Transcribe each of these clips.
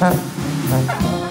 Ha, ha, ha.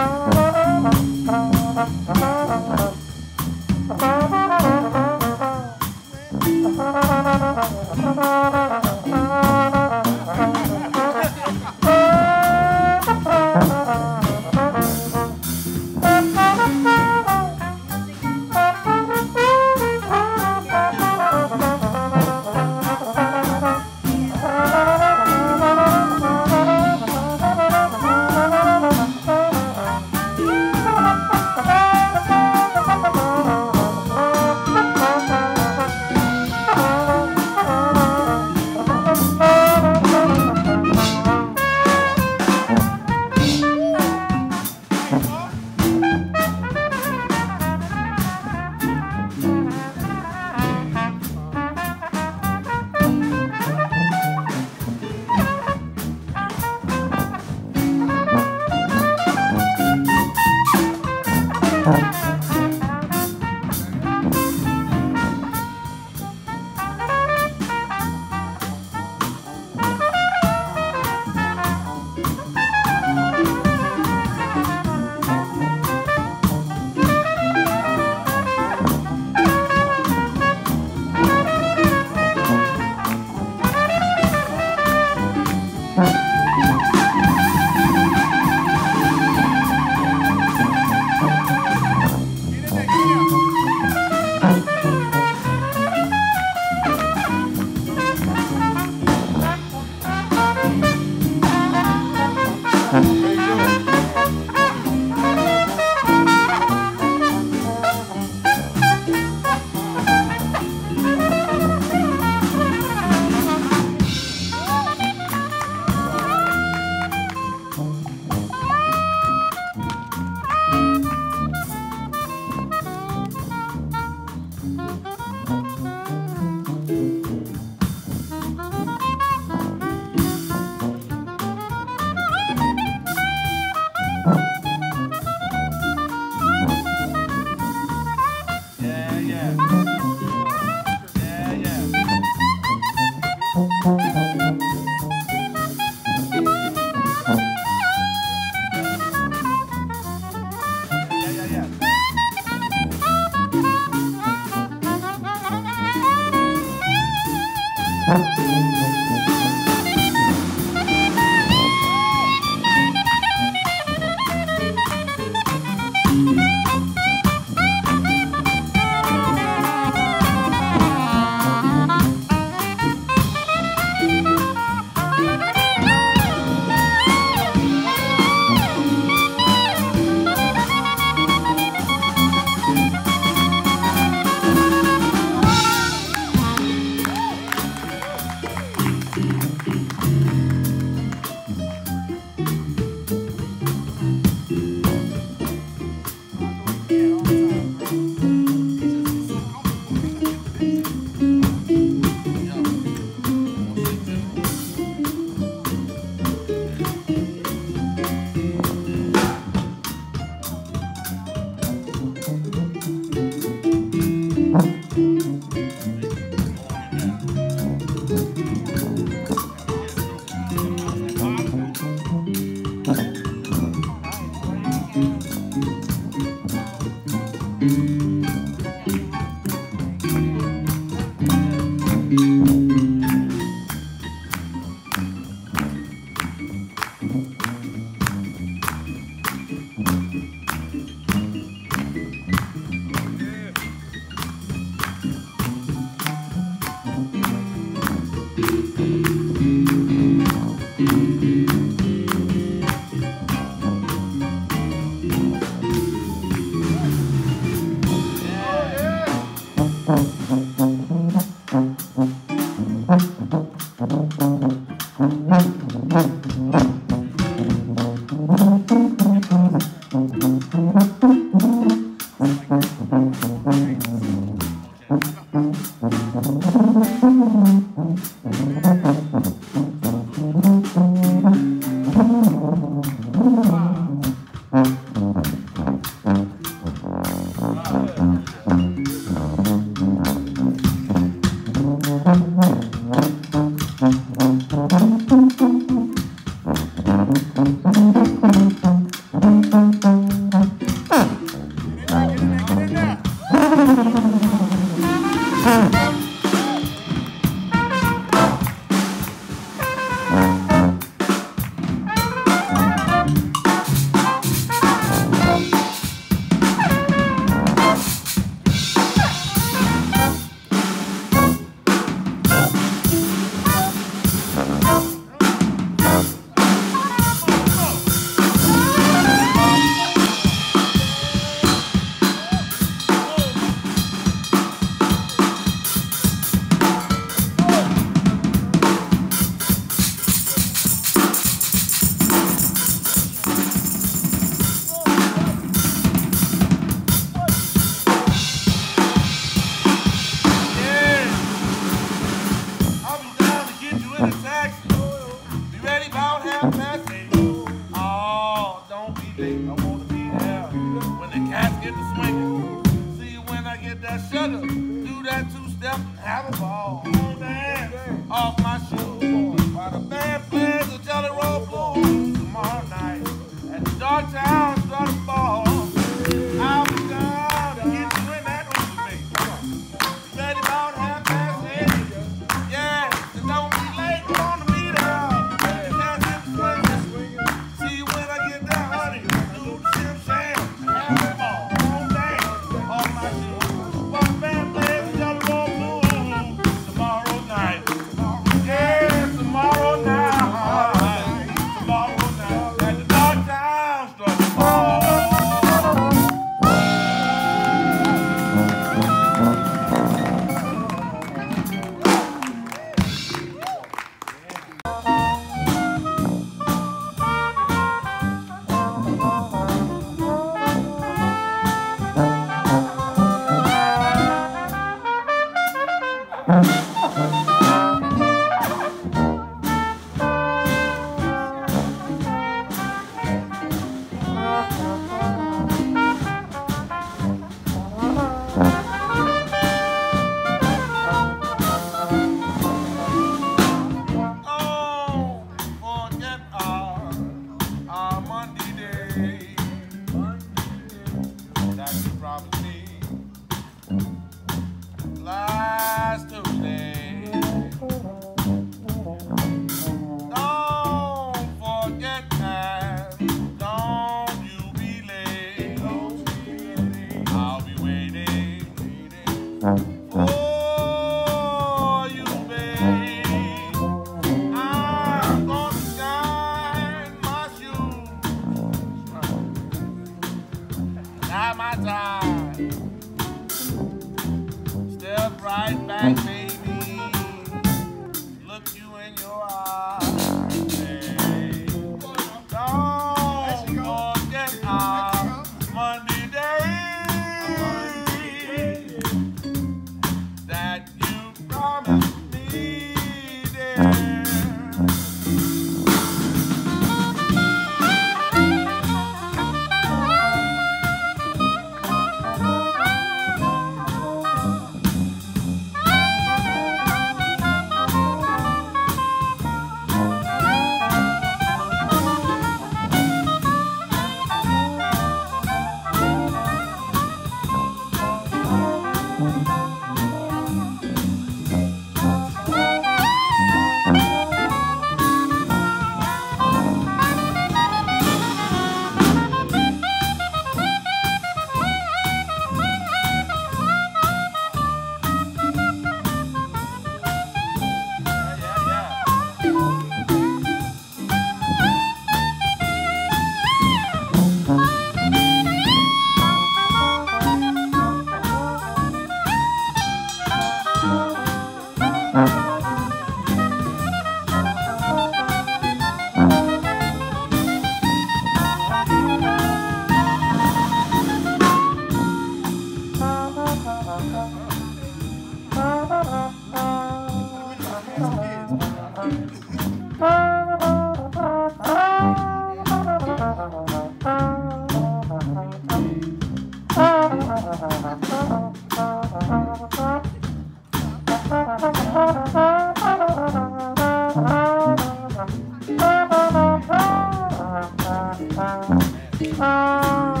Ah.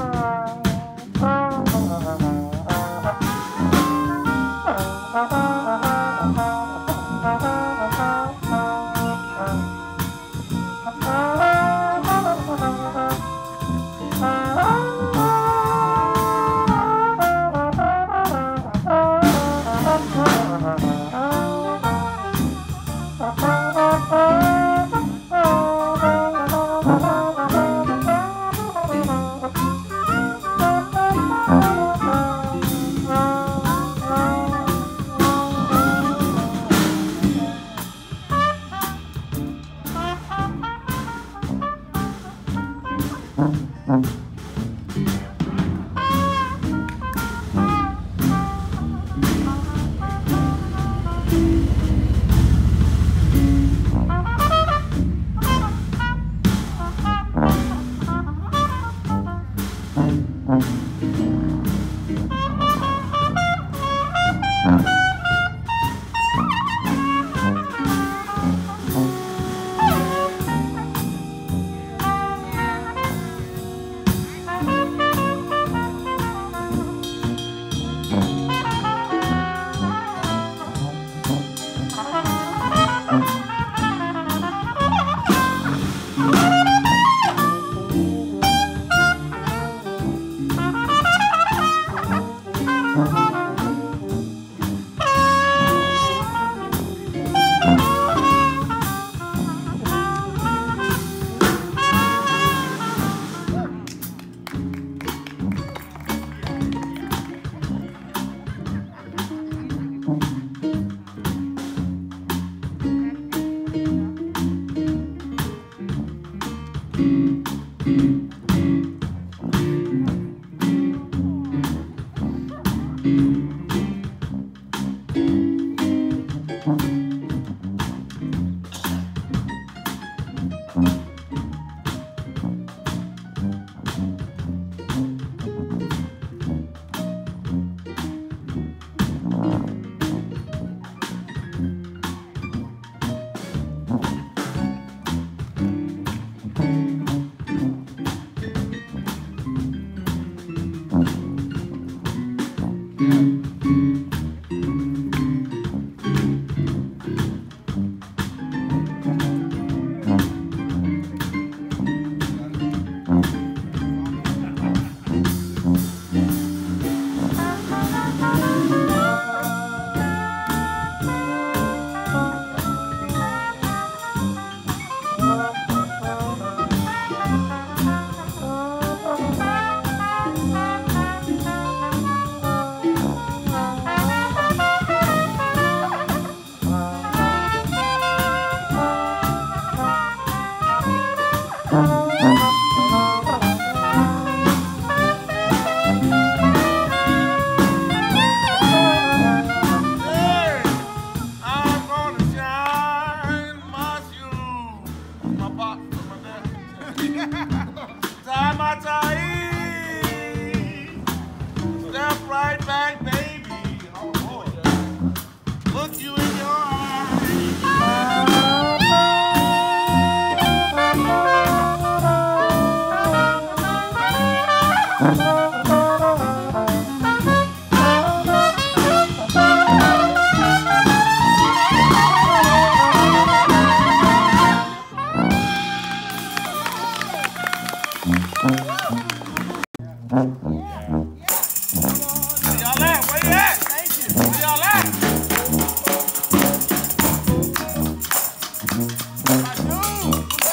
I do.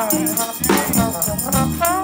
Uh-huh.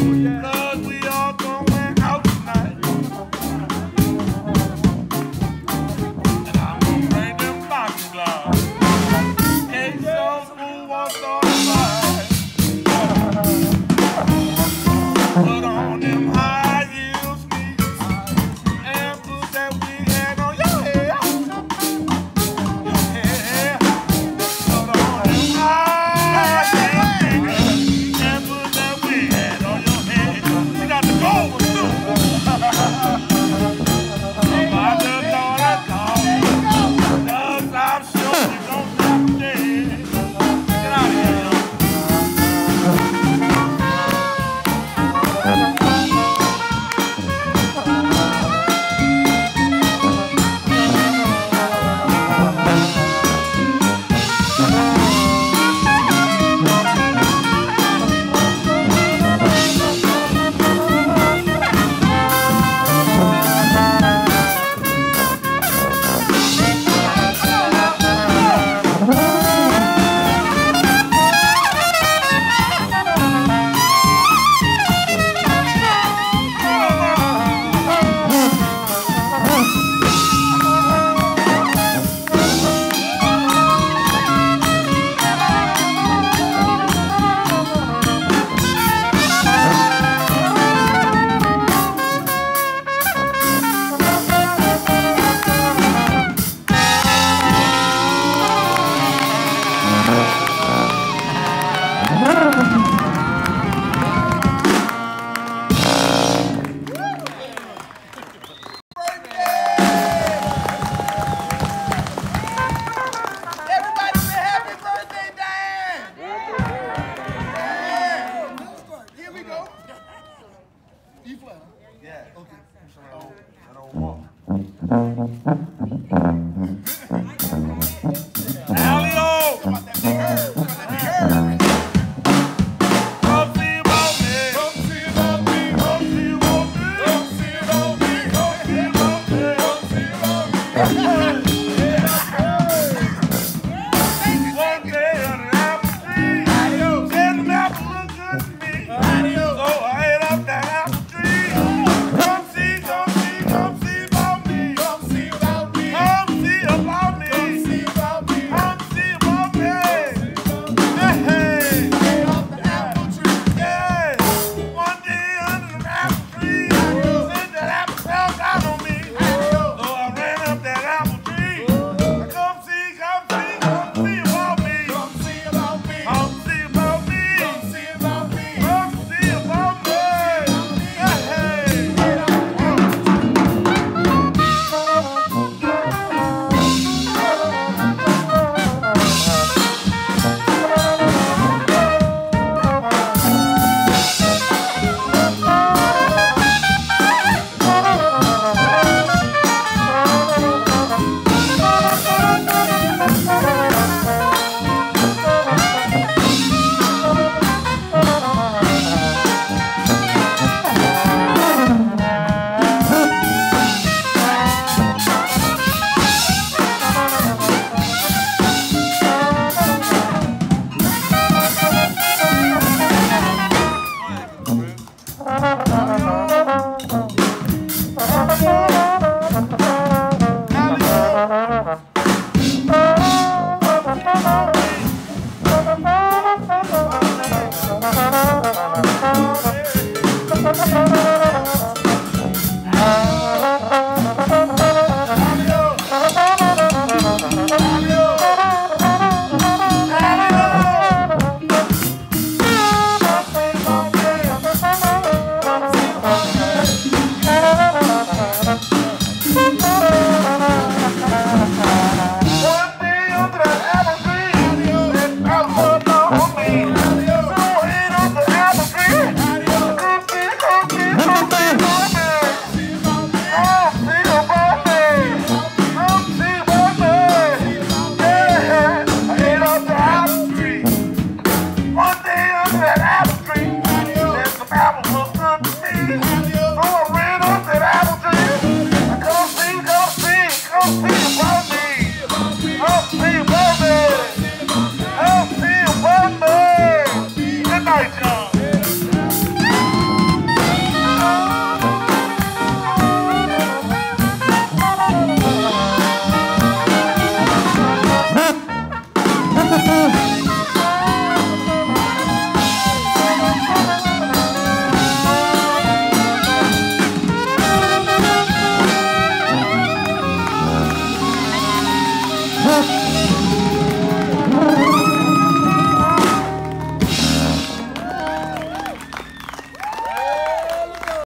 'Cause